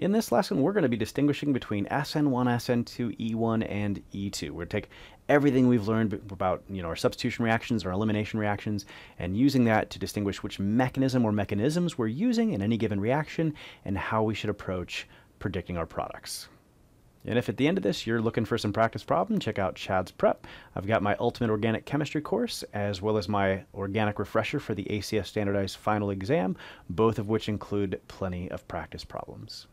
In this lesson, we're going to be distinguishing between SN1, SN2, E1, and E2. We're going to take everything we've learned about you know, our substitution reactions, our elimination reactions, and using that to distinguish which mechanism or mechanisms we're using in any given reaction and how we should approach predicting our products. And if at the end of this you're looking for some practice problem, check out Chad's Prep. I've got my Ultimate Organic Chemistry course, as well as my Organic Refresher for the ACS Standardized Final Exam, both of which include plenty of practice problems.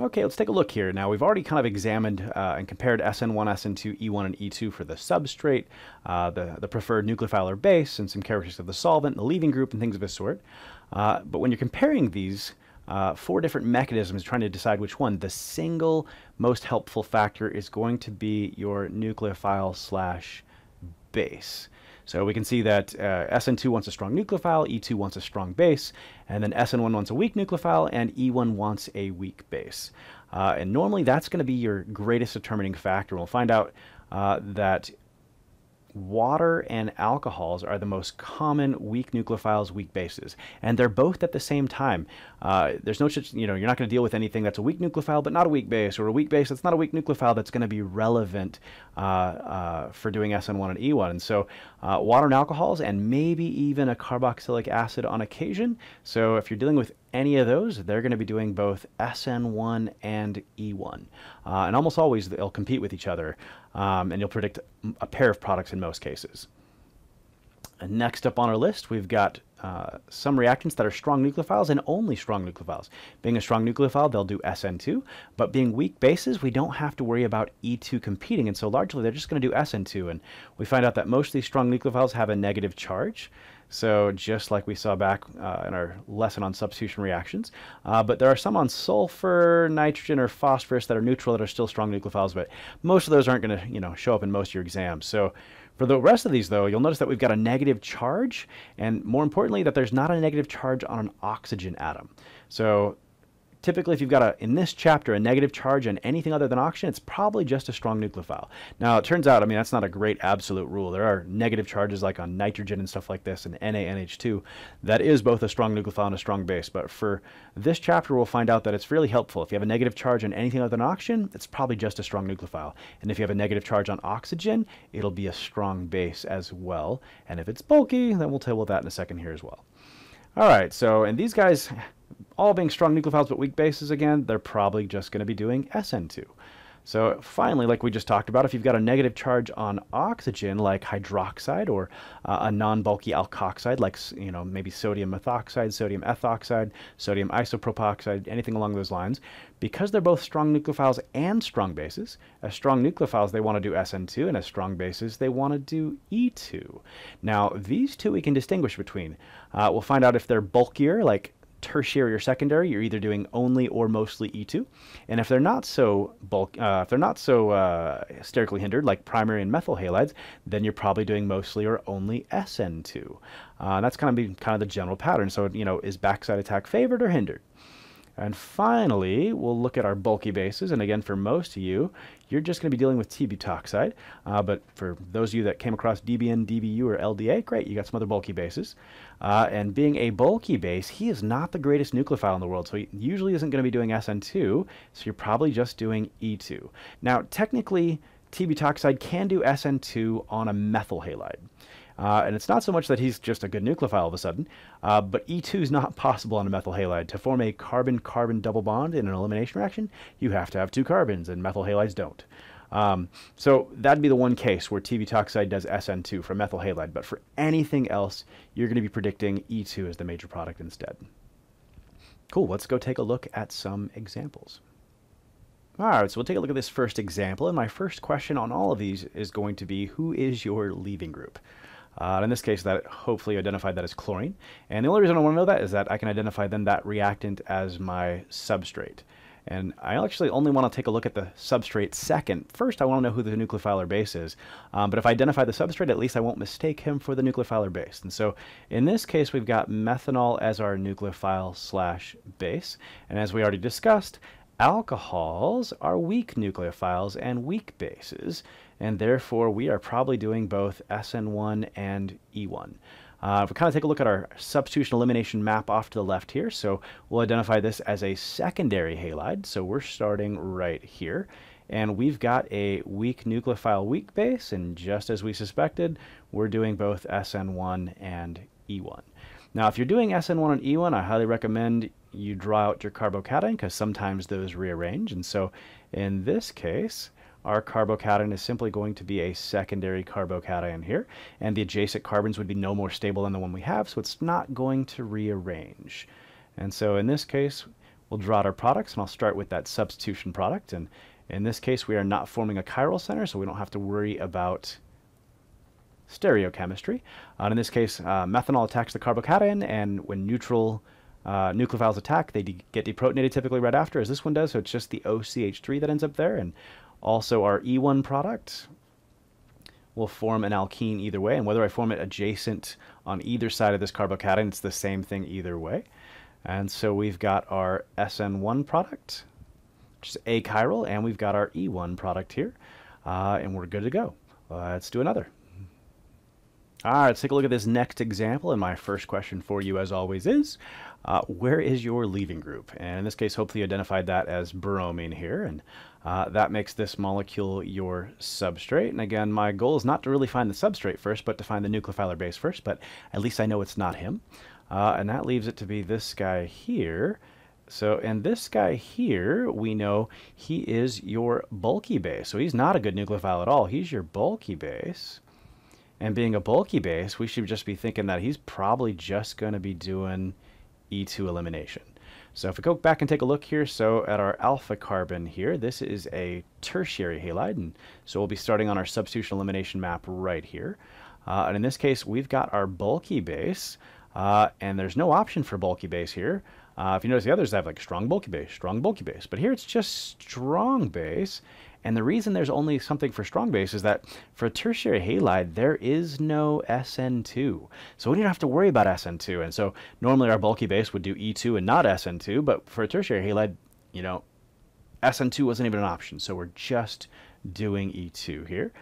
Okay, let's take a look here. Now, we've already kind of examined uh, and compared SN1, SN2, E1, and E2 for the substrate, uh, the, the preferred nucleophile or base, and some characteristics of the solvent, the leaving group, and things of this sort. Uh, but when you're comparing these uh, four different mechanisms, trying to decide which one, the single most helpful factor is going to be your nucleophile slash base. So we can see that uh, SN2 wants a strong nucleophile, E2 wants a strong base, and then SN1 wants a weak nucleophile, and E1 wants a weak base. Uh, and normally that's going to be your greatest determining factor. We'll find out uh, that water and alcohols are the most common weak nucleophiles, weak bases, and they're both at the same time. Uh, there's no such, you know, you're not going to deal with anything that's a weak nucleophile but not a weak base, or a weak base that's not a weak nucleophile that's going to be relevant uh, uh, for doing SN1 and E1. And so, uh, water and alcohols, and maybe even a carboxylic acid on occasion. So, if you're dealing with any of those, they're going to be doing both SN1 and E1. Uh, and almost always they'll compete with each other, um, and you'll predict a pair of products in most cases. And next up on our list, we've got uh, some reactants that are strong nucleophiles and only strong nucleophiles. Being a strong nucleophile, they'll do SN2, but being weak bases, we don't have to worry about E2 competing, and so largely they're just going to do SN2. And we find out that most of these strong nucleophiles have a negative charge, so just like we saw back uh, in our lesson on substitution reactions, uh, but there are some on sulfur, nitrogen, or phosphorus that are neutral that are still strong nucleophiles, but most of those aren't going to you know show up in most of your exams. So for the rest of these though, you'll notice that we've got a negative charge, and more importantly that there's not a negative charge on an oxygen atom. So typically if you've got a in this chapter a negative charge on anything other than oxygen it's probably just a strong nucleophile. Now it turns out i mean that's not a great absolute rule. There are negative charges like on nitrogen and stuff like this and NaNH2 that is both a strong nucleophile and a strong base. But for this chapter we'll find out that it's really helpful. If you have a negative charge on anything other than oxygen it's probably just a strong nucleophile. And if you have a negative charge on oxygen it'll be a strong base as well. And if it's bulky then we'll table that in a second here as well. All right so and these guys all being strong nucleophiles but weak bases again, they're probably just going to be doing SN2. So finally, like we just talked about, if you've got a negative charge on oxygen, like hydroxide, or uh, a non-bulky alkoxide, like you know maybe sodium methoxide, sodium ethoxide, sodium isopropoxide, anything along those lines, because they're both strong nucleophiles and strong bases. As strong nucleophiles, they want to do SN2, and as strong bases, they want to do E2. Now, these two we can distinguish between. Uh, we'll find out if they're bulkier, like tertiary or secondary, you're either doing only or mostly E2. And if they're not so bulk, uh, if they're not so uh, sterically hindered, like primary and methyl halides, then you're probably doing mostly or only SN2. Uh, that's kind of kind of the general pattern. So you know, is backside attack favored or hindered? And finally, we'll look at our bulky bases. And again, for most of you, you're just going to be dealing with T-butoxide. Uh, but for those of you that came across DBN, DBU, or LDA, great, you got some other bulky bases. Uh, and being a bulky base, he is not the greatest nucleophile in the world, so he usually isn't going to be doing SN2, so you're probably just doing E2. Now, technically, T-butoxide can do SN2 on a methyl halide. Uh, and it's not so much that he's just a good nucleophile all of a sudden, uh, but E2 is not possible on a methyl halide. To form a carbon-carbon double bond in an elimination reaction, you have to have two carbons, and methyl halides don't. Um, so that'd be the one case where T-butoxide does SN2 for methyl halide, but for anything else, you're going to be predicting E2 as the major product instead. Cool, let's go take a look at some examples. All right, so we'll take a look at this first example, and my first question on all of these is going to be, who is your leaving group? Uh, in this case, that hopefully identified that as chlorine. And the only reason I want to know that is that I can identify then that reactant as my substrate. And I actually only want to take a look at the substrate second. First, I want to know who the nucleophile or base is. Um, but if I identify the substrate, at least I won't mistake him for the nucleophile or base. And so in this case, we've got methanol as our nucleophile slash base. And as we already discussed, alcohols are weak nucleophiles and weak bases and therefore we are probably doing both SN1 and E1. Uh, if we kind of take a look at our substitution elimination map off to the left here, so we'll identify this as a secondary halide. So we're starting right here. And we've got a weak nucleophile weak base, and just as we suspected, we're doing both SN1 and E1. Now, if you're doing SN1 and E1, I highly recommend you draw out your carbocation because sometimes those rearrange. And so in this case, our carbocation is simply going to be a secondary carbocation here, and the adjacent carbons would be no more stable than the one we have, so it's not going to rearrange. And so in this case, we'll draw out our products, and I'll start with that substitution product. And in this case, we are not forming a chiral center, so we don't have to worry about stereochemistry. Uh, in this case, uh, methanol attacks the carbocation, and when neutral uh, nucleophiles attack, they de get deprotonated typically right after, as this one does, so it's just the OCH3 that ends up there. And also our E1 product will form an alkene either way, and whether I form it adjacent on either side of this carbocation, it's the same thing either way. And so we've got our SN1 product, which is achiral, and we've got our E1 product here, uh, and we're good to go. Let's do another. All right, let's take a look at this next example. And my first question for you, as always, is uh, where is your leaving group? And in this case, hopefully you identified that as bromine here. And uh, that makes this molecule your substrate. And again, my goal is not to really find the substrate first, but to find the nucleophile base first. But at least I know it's not him. Uh, and that leaves it to be this guy here. So, and this guy here, we know he is your bulky base. So he's not a good nucleophile at all. He's your bulky base. And being a bulky base, we should just be thinking that he's probably just going to be doing E2 elimination. So if we go back and take a look here, so at our alpha carbon here, this is a tertiary halide, and so we'll be starting on our substitution elimination map right here. Uh, and in this case, we've got our bulky base, uh, and there's no option for bulky base here. Uh, if you notice the others have like strong bulky base, strong bulky base, but here it's just strong base, and the reason there's only something for strong base is that for a tertiary halide, there is no SN2. So we don't have to worry about SN2. And so normally our bulky base would do E2 and not SN2, but for a tertiary halide, you know, SN2 wasn't even an option. So we're just doing E2 here.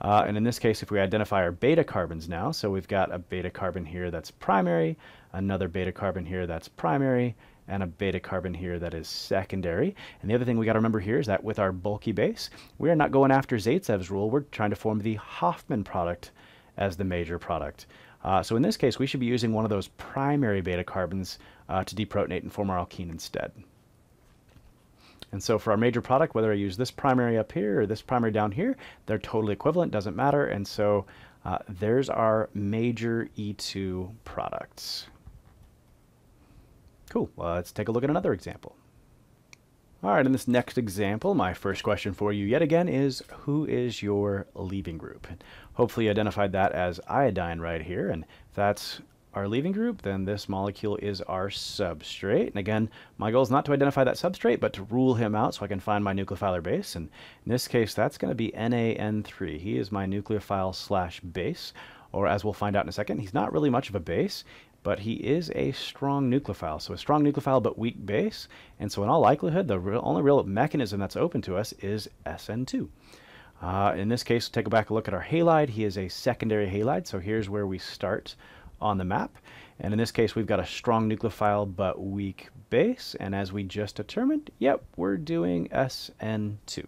Uh, and in this case, if we identify our beta carbons now, so we've got a beta carbon here that's primary, another beta carbon here that's primary, and a beta carbon here that is secondary. And the other thing we got to remember here is that with our bulky base, we are not going after Zaitsev's rule. We're trying to form the Hofmann product as the major product. Uh, so in this case, we should be using one of those primary beta carbons uh, to deprotonate and form our alkene instead. And so for our major product, whether I use this primary up here or this primary down here, they're totally equivalent, doesn't matter. And so uh, there's our major E2 products. Cool. Well, let's take a look at another example. All right, in this next example, my first question for you yet again is, who is your leaving group? hopefully you identified that as iodine right here, and if that's our leaving group, then this molecule is our substrate. And again, my goal is not to identify that substrate, but to rule him out so I can find my nucleophile base. And in this case, that's going to be NaN3. He is my nucleophile slash base, or as we'll find out in a second, he's not really much of a base but he is a strong nucleophile. So a strong nucleophile but weak base, and so in all likelihood, the real, only real mechanism that's open to us is SN2. Uh, in this case, take a back a look at our halide. He is a secondary halide, so here's where we start on the map. And in this case, we've got a strong nucleophile but weak base, and as we just determined, yep, we're doing SN2.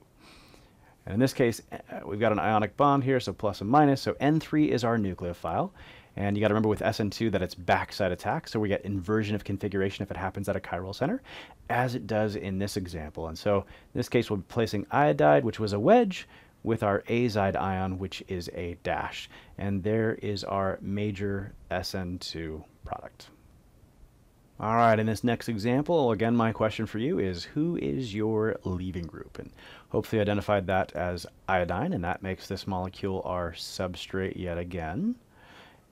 And in this case, uh, we've got an ionic bond here, so plus and minus, so N3 is our nucleophile. And you got to remember with SN2 that it's backside attack, so we get inversion of configuration if it happens at a chiral center, as it does in this example. And so in this case, we'll be placing iodide, which was a wedge, with our azide ion, which is a dash. And there is our major SN2 product. All right, in this next example, again, my question for you is who is your leaving group? And hopefully identified that as iodine, and that makes this molecule our substrate yet again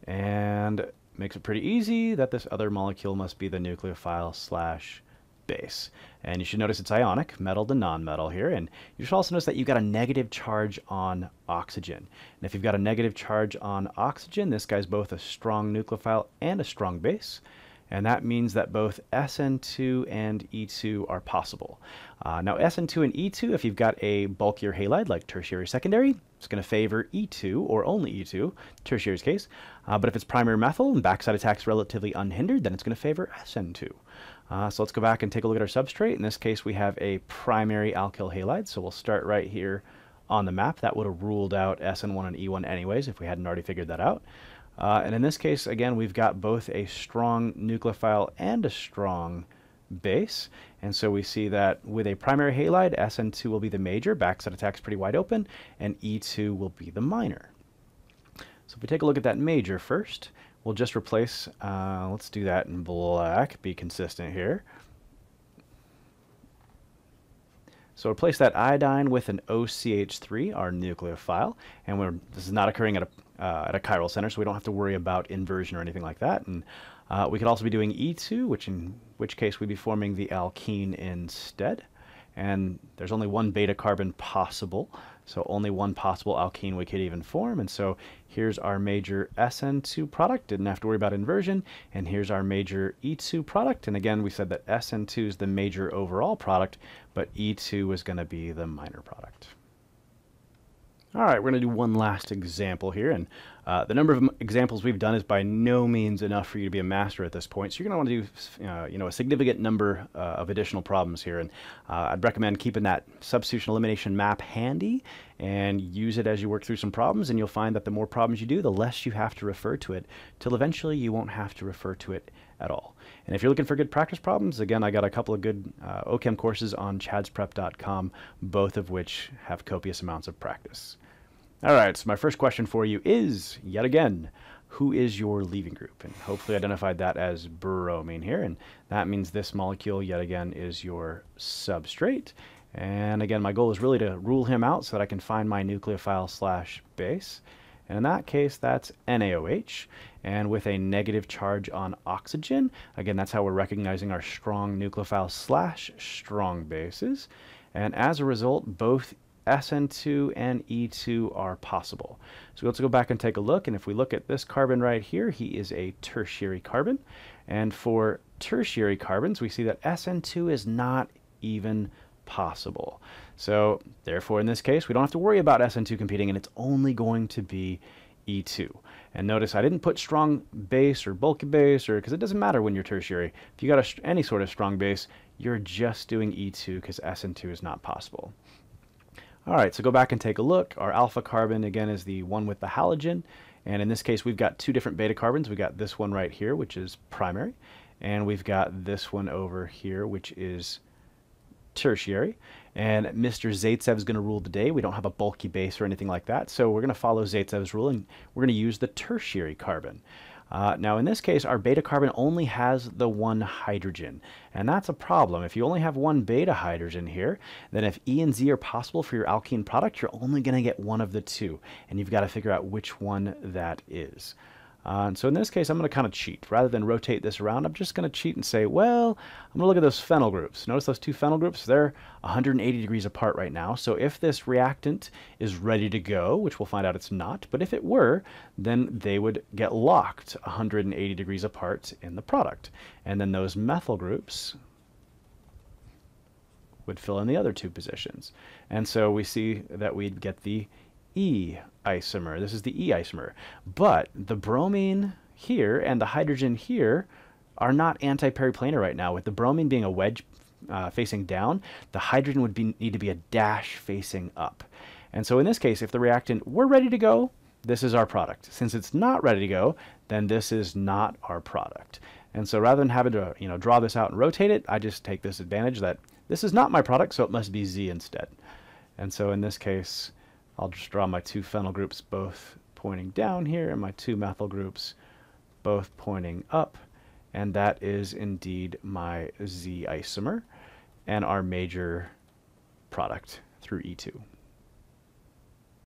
and makes it pretty easy that this other molecule must be the nucleophile slash base. And you should notice it's ionic, metal to nonmetal here. And you should also notice that you've got a negative charge on oxygen. And if you've got a negative charge on oxygen, this guy's both a strong nucleophile and a strong base. And that means that both SN2 and E2 are possible. Uh, now SN2 and E2, if you've got a bulkier halide like tertiary secondary, it's going to favor E2 or only E2, tertiary's case. Uh, but if it's primary methyl and backside attack's relatively unhindered, then it's going to favor SN2. Uh, so let's go back and take a look at our substrate. In this case, we have a primary alkyl halide. So we'll start right here on the map. That would have ruled out SN1 and E1 anyways if we hadn't already figured that out. Uh, and in this case, again, we've got both a strong nucleophile and a strong base. And so we see that with a primary halide, SN2 will be the major, backside attack's pretty wide open, and E2 will be the minor. So if we take a look at that major first, we'll just replace, uh, let's do that in black, be consistent here. So replace that iodine with an OCH3, our nucleophile, and we're this is not occurring at a, uh, at a chiral center, so we don't have to worry about inversion or anything like that. And uh, we could also be doing E2, which in which case we'd be forming the alkene instead. And there's only one beta carbon possible, so only one possible alkene we could even form. And so here's our major SN2 product, didn't have to worry about inversion. And here's our major E2 product. And again, we said that SN2 is the major overall product, but E2 is going to be the minor product. All right, we're going to do one last example here, and uh, the number of examples we've done is by no means enough for you to be a master at this point. So you're going to want to do, uh, you know, a significant number uh, of additional problems here, and uh, I'd recommend keeping that substitution elimination map handy and use it as you work through some problems, and you'll find that the more problems you do, the less you have to refer to it, till eventually you won't have to refer to it at all. And if you're looking for good practice problems, again, I got a couple of good uh, OChem courses on chadsprep.com, both of which have copious amounts of practice. All right, so my first question for you is, yet again, who is your leaving group? And hopefully identified that as bromine here. And that means this molecule, yet again, is your substrate. And again, my goal is really to rule him out so that I can find my nucleophile slash base. And in that case, that's NaOH. And with a negative charge on oxygen, again, that's how we're recognizing our strong nucleophile slash strong bases. And as a result, both SN2 and E2 are possible. So let's go back and take a look. And if we look at this carbon right here, he is a tertiary carbon. And for tertiary carbons, we see that SN2 is not even possible. So therefore, in this case, we don't have to worry about SN2 competing, and it's only going to be E2. And notice I didn't put strong base or bulky base, or because it doesn't matter when you're tertiary. If you got any sort of strong base, you're just doing E2 because SN2 is not possible. All right, so go back and take a look. Our alpha carbon, again, is the one with the halogen. And in this case, we've got two different beta carbons. We've got this one right here, which is primary. And we've got this one over here, which is tertiary. And Mr. Zaitsev is going to rule the day. We don't have a bulky base or anything like that. So we're going to follow Zaitsev's rule, and we're going to use the tertiary carbon. Uh, now in this case, our beta carbon only has the one hydrogen, and that's a problem. If you only have one beta hydrogen here, then if E and Z are possible for your alkene product, you're only going to get one of the two, and you've got to figure out which one that is. Uh, and so in this case, I'm going to kind of cheat. Rather than rotate this around, I'm just going to cheat and say, well, I'm going to look at those phenyl groups. Notice those two phenyl groups, they're 180 degrees apart right now. So if this reactant is ready to go, which we'll find out it's not, but if it were, then they would get locked 180 degrees apart in the product. And then those methyl groups would fill in the other two positions. And so we see that we'd get the E isomer. This is the E isomer. But the bromine here and the hydrogen here are not anti-periplanar right now. With the bromine being a wedge uh, facing down, the hydrogen would be, need to be a dash facing up. And so in this case, if the reactant were ready to go, this is our product. Since it's not ready to go, then this is not our product. And so rather than having to you know draw this out and rotate it, I just take this advantage that this is not my product, so it must be Z instead. And so in this case, I'll just draw my two phenyl groups both pointing down here and my two methyl groups both pointing up. And that is indeed my Z isomer and our major product through E2.